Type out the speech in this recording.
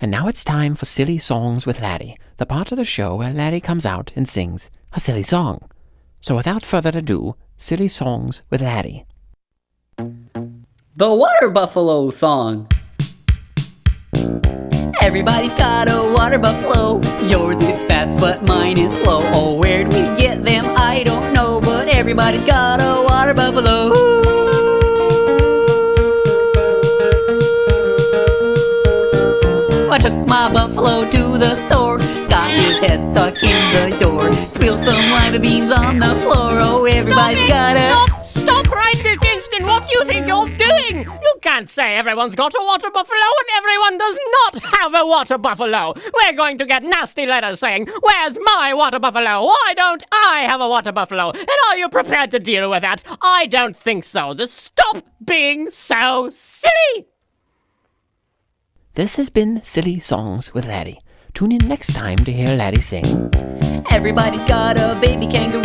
And now it's time for Silly Songs with Laddie, the part of the show where Laddie comes out and sings a silly song. So without further ado, Silly Songs with Laddie. The Water Buffalo Song. Everybody's got a water buffalo. Yours is fast, but mine is slow. Oh, where'd we get them? I don't know, but everybody's got a water buffalo. I took my buffalo to the store. Got his head stuck in the door. Spilled some lima beans on the floor. Oh, everybody's Stop got a. Stop! Stop right this instant! What do you think you're doing? You can't say everyone's got a water buffalo and everyone does not have a water buffalo. We're going to get nasty letters saying, Where's my water buffalo? Why don't I have a water buffalo? And are you prepared to deal with that? I don't think so. Just stop being so silly! This has been Silly Songs with Laddie. Tune in next time to hear Laddie sing. Everybody's got a baby kangaroo.